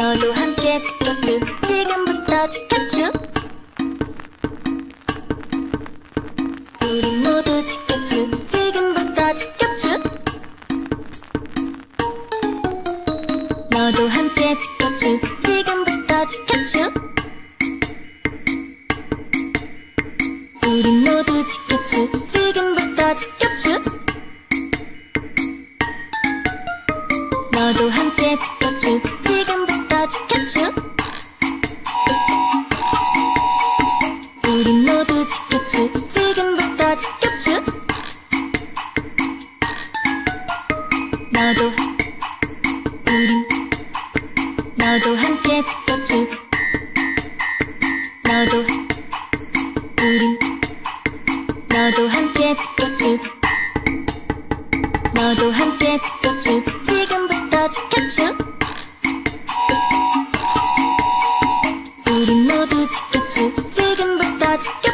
너도 함께 지켜줘 지금부터 지켜줘 우리 모두 지켜줘 지금부터 지켜줘 너도 함께 지켜줘 지금부터 지켜줘 우리 모두 지켜줘 지금부터 지켜줘 너도 함께 지켜줘 지금부터 지켜줘 우리 모두 지켜줘 지금부터 지켜줘 너도 우리 너도 함께 지켜줘 너도 우리 너도 함께 지켜줘 너도 함께 지켜줘 우리 모두 지켜줘 지금부터 지켜줘